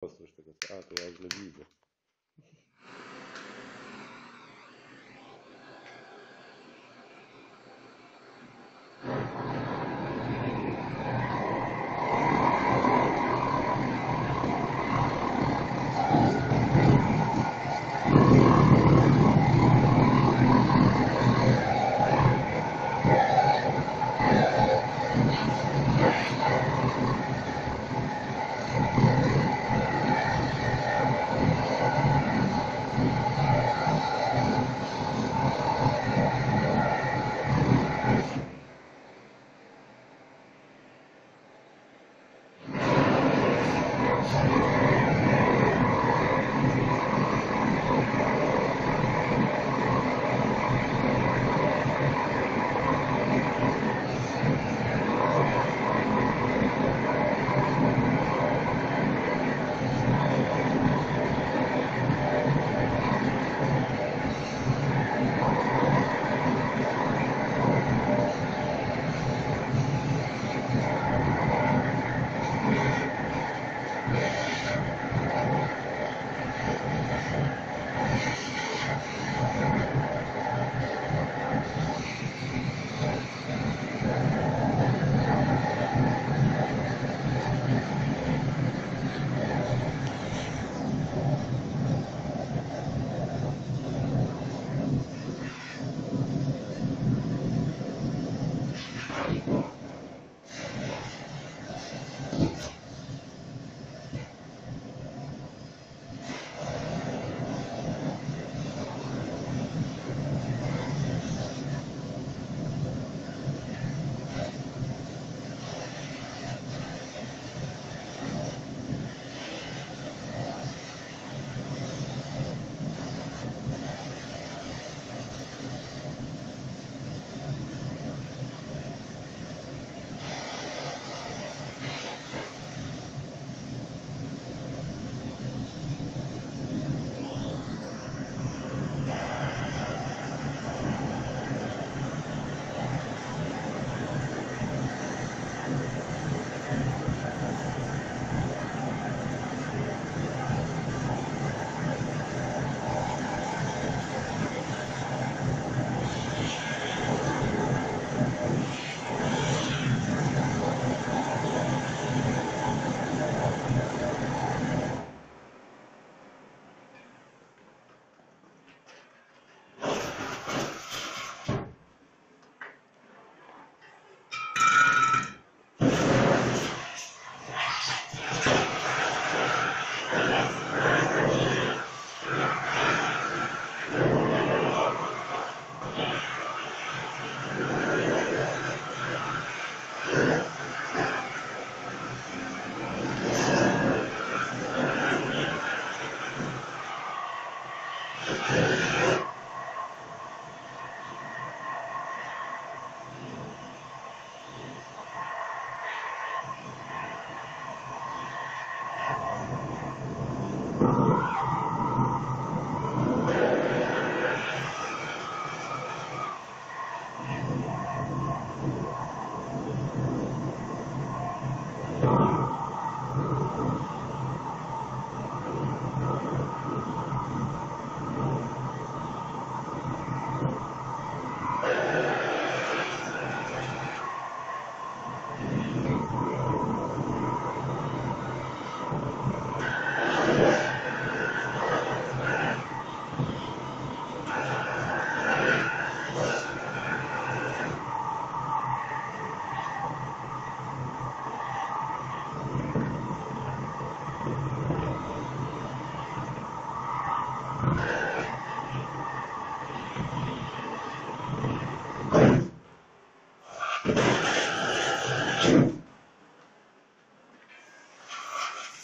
Posso esta coisa? Ah, estou a na Bíblia.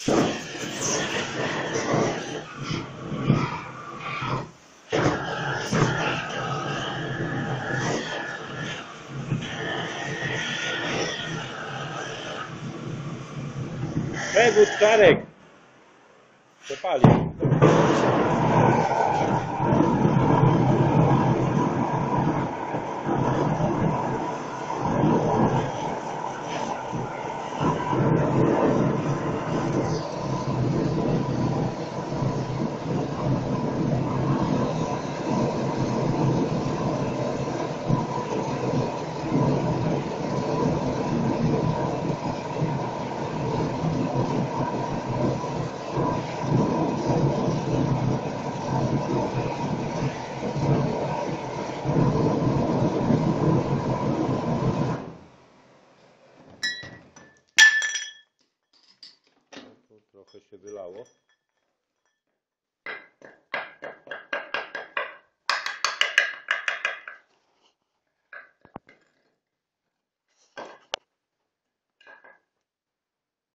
Źle widzę. Przewód, Czarek! to się wylało.